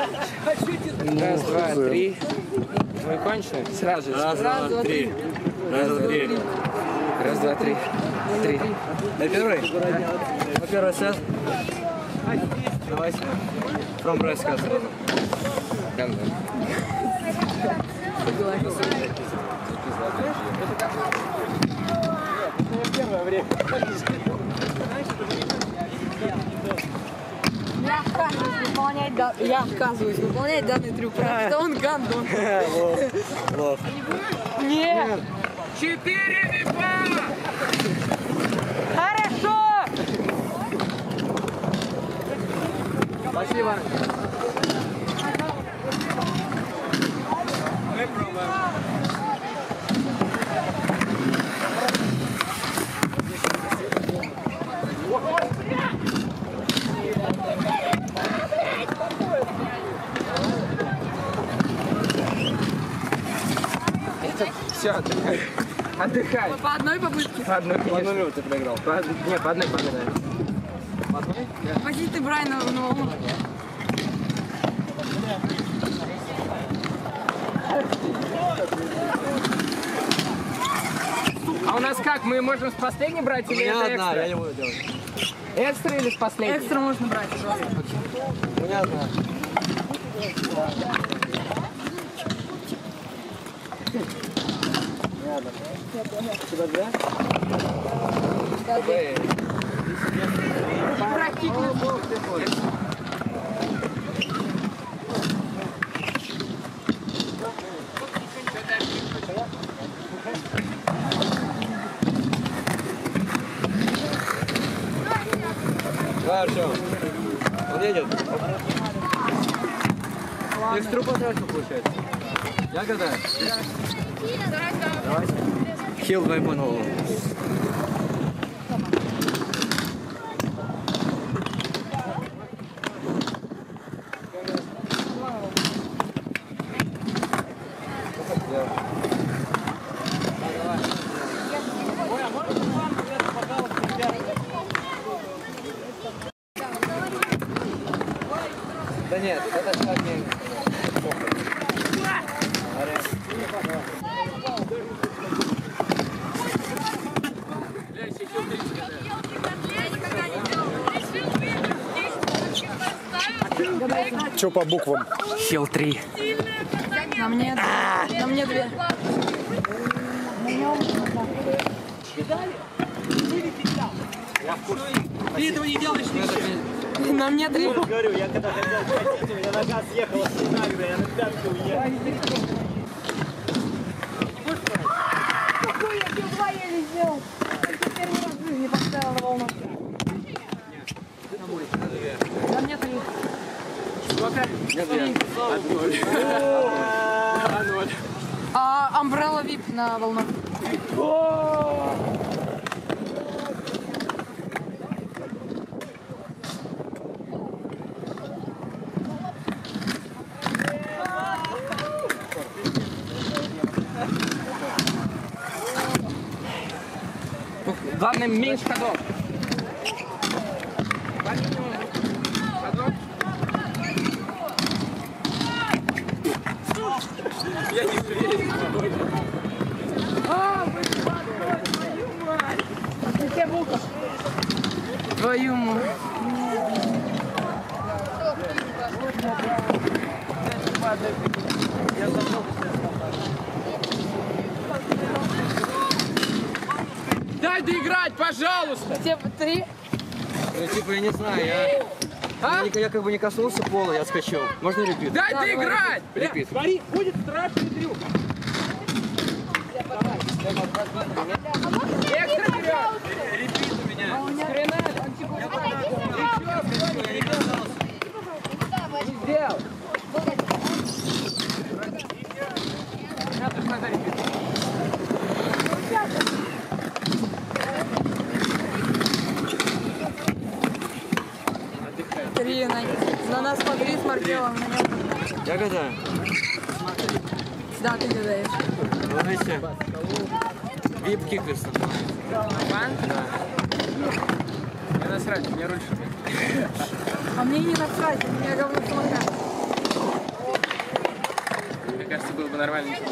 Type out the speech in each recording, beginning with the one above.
Раз, два, три. Мы кончили? Сразу. Раз, два, три. Раз, два, три. Раз, два, три. Три. На первый? На первый сет. Давайте. Брэска сразу. Там, да. Я отказываюсь выполнять, да- я отказываюсь выполнять данный трюк, потому что он гандон. Лов. Нет. Четыре випа! Хорошо. Пошли, Ваня. Все, отдыхай. Отдыхай. По одной попытке. По одной, По конечно. нулю ты проиграл. По Не, по одной, по одной, да. Пойди ты Брайна на волну. А у нас как? Мы можем с последней брать или это одна, экстра? я не буду делать. Экстра или с последней? Экстра можно брать. У меня одна. Тебя две? Давай, Артем. Он едет. Экстру потратил, получается. Я гадаю. Давай. Хил 2.0. Да нет, это шаг не... Что по буквам? Хил 3. На мне, на мне две. На мне три. Говорю, я когда хотел пройти, у меня нога съехала с нами, я на пятку уехал. Какой я два еле сделал. Первый раз в жизни поставила на волну. На мне три. А Umbrella VIP на волну. Главное, меньше ходов. По минимуму ходов. Твою мать. Дай доиграть, пожалуйста! Тебе три? Ну, типа, я не знаю, я... А? Я, я как бы не коснулся пола, я отскочил. Можно репит? Дай доиграть! Репит. Смотри, будет страшный трюк. Экстра вперед! Репит у меня. Сделал! Три. Я гадаю. Да, ты гадаешь. Давайте. Випки крестов. Да. Мне насрать, мне руль А мне не насрать, мне меня говно самокат. Мне кажется, было бы нормально, если бы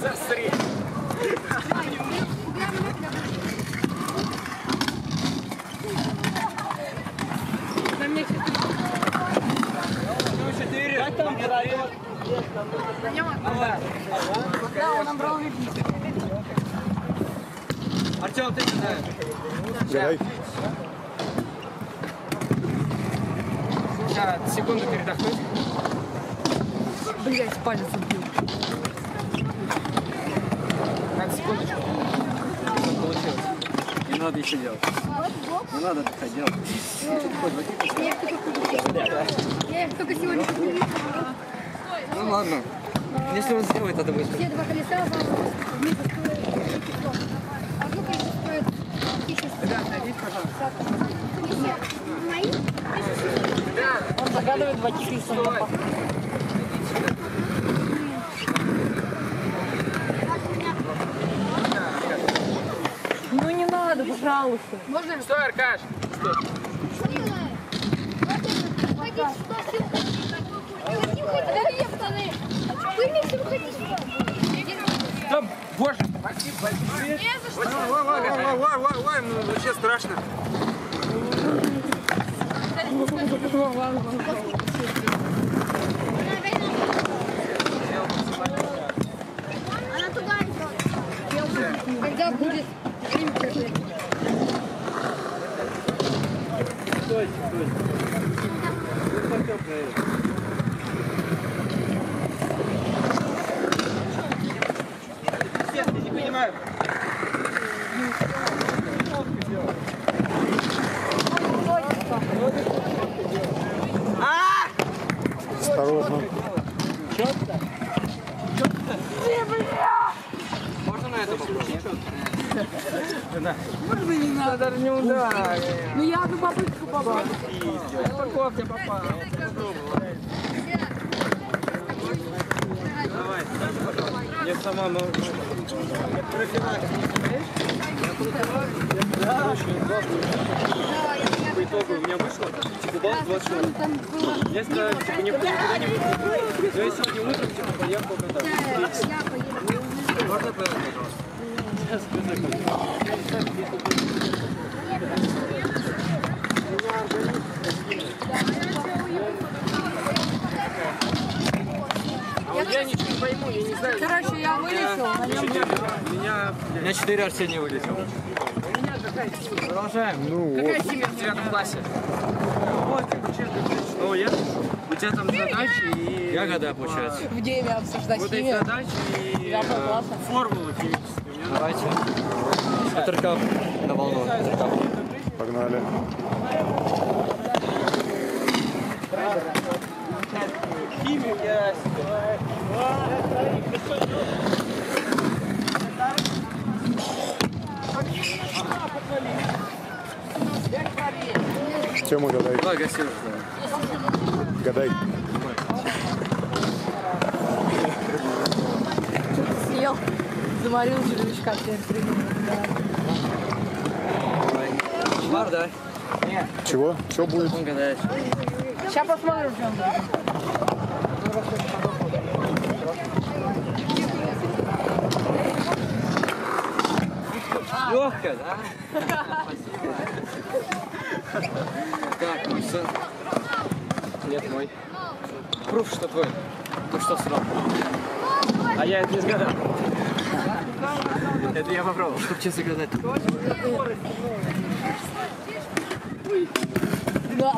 Засри. Артем, ты не знаешь. Гадай. Сейчас, секунду передохнуть. Блять, палец отбил. Надо секундочку. Чтобы получилось. Не надо еще делать. Не надо отдыхать делать. Я их только сегодня купила. Ну ладно. Если он сделает, это будет. Все два колеса вместе стоят 1000 А одно колесо стоит 1000 Ребят, найдите, пожалуйста. Мои? Он загадывает два киса. Ну не надо, пожалуйста. Можно? Стой, Аркаш! Да, боже, спасибо большое. Ой, ой, ой, ой, ой, ой, ну вообще страшно. Она туда идет. Когда будет время Я не понимаю. Осторожно. Можно на это попробовать? Да, даже не ударь. Ну я бы попытку попала. По кофте попал. Я сама, но... По итогу у меня вышло, типа, балл 26. Я сказал, типа, никуда, никуда не выйду. Но я сегодня утром, типа, поехал кататься. Можно поехать, пожалуйста? Я ничего не пойму, я не знаю. Короче, я нем Меня... У меня 4 Арсения вылетело. Продолжаем. Ну Какая вот. химия в девятом классе? Ну, я? У тебя там задачи и... Я гадаю, получается. в деве обсуждать Вот эти химию. задачи и э, формулы химические. Давайте. Петеркап на волну. Погнали. Химия. Тема гадай. Давай, гостей. Гадай. Заморил червячка, теперь прыгнул. Бар, да? Чего? Что будет? Он гадает. Сейчас посмотрим, что он будет. Легкая, да? Спасибо. Так, мой сын. Нет, мой. Пруф, что твой. Ну что сразу? А я это не сгадал. Это я попробовал. Чтоб тебе загадать. Да,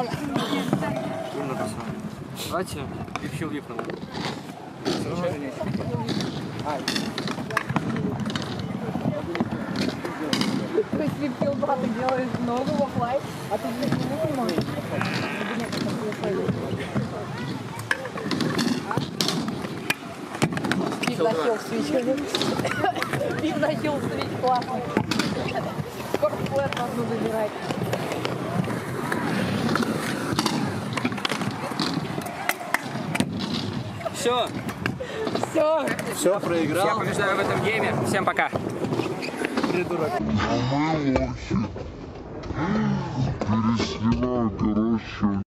Умно пацан. Давайте лифчил лифнул. то есть ты пилба, ты делаешь ногу в офлайн, а ты здесь не можешь. Пив на хил свич. Пив на хил свич, классно. Скоро флэт можно забирать. Все. Все. Все, проиграл. Я побеждаю в этом гейме. Всем пока. переснимал, короче,